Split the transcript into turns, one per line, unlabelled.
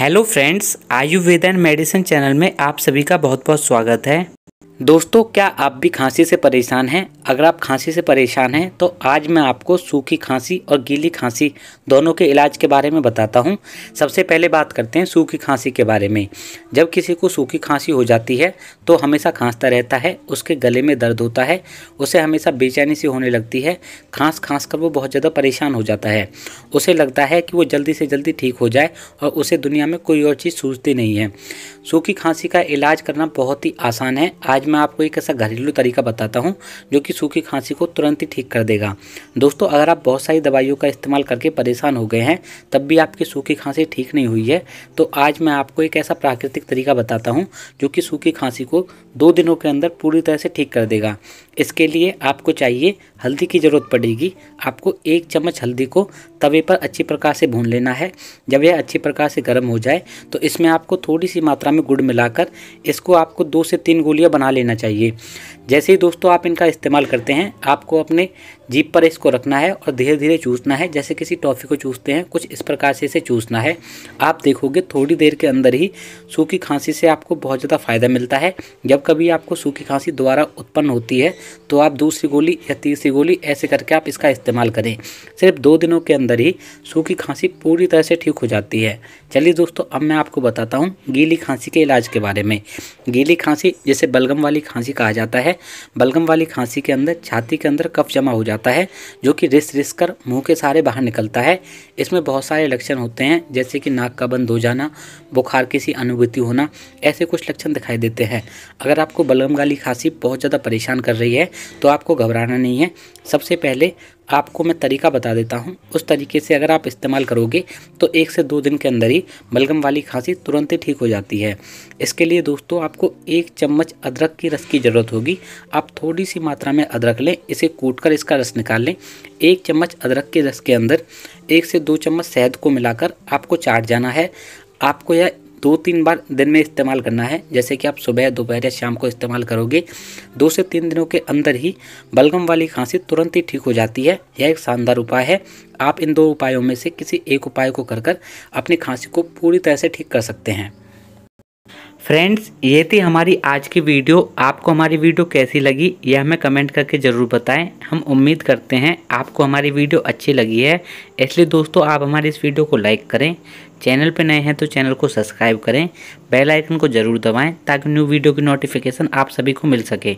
Hello friends Ayurveda and medicine channel में आप सभी का बहुत बहुत स्वागत है। दोस्तों, क्या आप भी खांसी से परेशान हैं? अगर आप खांसी से परेशान हैं तो आज मैं आपको सूखी खांसी और गीली खांसी दोनों के इलाज के बारे में बताता हूँ। सबसे पहले बात करते हैं सूखी खांसी के बारे में। जब किसी को सूखी खांसी हो जाती है तो हमेशा खांसता रहता है, उसके गले में दर्द होता है, उसे हमेशा बेचैनी सी होने लगती है, खांस खांस कर वो बहुत ज़्यादा परेशान हो जाता है। उसे लगता है कि वो जल्दी से जल्दी ठीक हो जाए और उसे दुनिया में कोई और चीज़ सूझती नहीं है। सूखी खांसी का इलाज करना बहुत ही आसान है। आज मैं आपको एक ऐसा घरेलू तरीका बताता हूँ, जो कि सूखी खांसी को तुरंत ही ठीक कर देगा। दोस्तों, अगर आप बहुत सारी दवाइयों का इस्तेमाल करके परेशान हो गए हैं, तब भी आपकी सूखी खांसी ठीक नहीं हुई है तो आज मैं आपको एक ऐसा प्राकृतिक तरीका बताता हूँ, जो कि सूखी खांसी को दो दिनों के अंदर पूरी तरह से ठीक कर देगा। इसके लिए आपको चाहिए हल्दी की ज़रूरत पड़ेगी। आपको एक चम्मच हल्दी को तवे पर अच्छी प्रकार से भून लेना है। जब यह अच्छी प्रकार से गर्म हो जाए तो इसमें आपको थोड़ी सी मात्रा में गुड़ मिलाकर इसको आपको दो से तीन गोलियाँ बना लेना चाहिए। जैसे ही दोस्तों आप इनका इस्तेमाल करते हैं, आपको अपने जीप पर इसको रखना है और धीरे धीरे चूसना है। जैसे किसी टॉफ़ी को चूसते हैं, कुछ इस प्रकार से इसे चूसना है। आप देखोगे थोड़ी देर के अंदर ही सूखी खांसी से आपको बहुत ज़्यादा फ़ायदा मिलता है। जब कभी आपको सूखी खांसी दोबारा उत्पन्न होती है तो आप दूसरी गोली या तीसरी गोली ऐसे करके आप इसका इस्तेमाल करें। सिर्फ़ दो दिनों के अंदर ही सूखी खांसी पूरी तरह से ठीक हो जाती है। चलिए दोस्तों, अब मैं आपको बताता हूँ गीली खांसी के इलाज के बारे में। गीली खांसी, जिसे बलगम वाली खांसी कहा जाता है, बलगम वाली खांसी के अंदर, छाती के अंदर कफ जमा हो जाता है, जो कि रिस रिस कर मुँह के सारे बाहर निकलता है। इसमें बहुत सारे लक्षण होते हैं, जैसे कि नाक का बंद हो जाना, बुखार की सी अनुभूति होना, ऐसे कुछ लक्षण दिखाई देते हैं। अगर आपको बलगम वाली खांसी बहुत ज़्यादा परेशान कर रही है तो आपको घबराना नहीं है। सबसे पहले आपको मैं तरीका बता देता हूँ। उस तरीके से अगर आप इस्तेमाल करोगे तो एक से दो दिन के अंदर ही बलगम वाली खांसी तुरंत ही ठीक हो जाती है। इसके लिए दोस्तों, आपको एक चम्मच अदरक की रस की ज़रूरत होगी। आप थोड़ी सी मात्रा में अदरक लें, इसे कूट कर इसका रस निकाल लें। एक चम्मच अदरक के रस के अंदर एक से दो चम्मच शहद को मिलाकर आपको चाट जाना है। आपको यह दो तीन बार दिन में इस्तेमाल करना है। जैसे कि आप सुबह, दोपहर या शाम को इस्तेमाल करोगे, दो से तीन दिनों के अंदर ही बलगम वाली खांसी तुरंत ही ठीक हो जाती है। यह एक शानदार उपाय है। आप इन दो उपायों में से किसी एक उपाय को कर कर अपनी खांसी को पूरी तरह से ठीक कर सकते हैं। फ्रेंड्स ये थी हमारी आज की वीडियो। आपको हमारी वीडियो कैसी लगी यह हमें कमेंट करके ज़रूर बताएँ। हम उम्मीद करते हैं आपको हमारी वीडियो अच्छी लगी है। इसलिए दोस्तों, आप हमारी इस वीडियो को लाइक करें। चैनल पर नए हैं तो चैनल को सब्सक्राइब करें। बेल आइकन को ज़रूर दबाएँ ताकि न्यू वीडियो की नोटिफिकेशन आप सभी को मिल सके।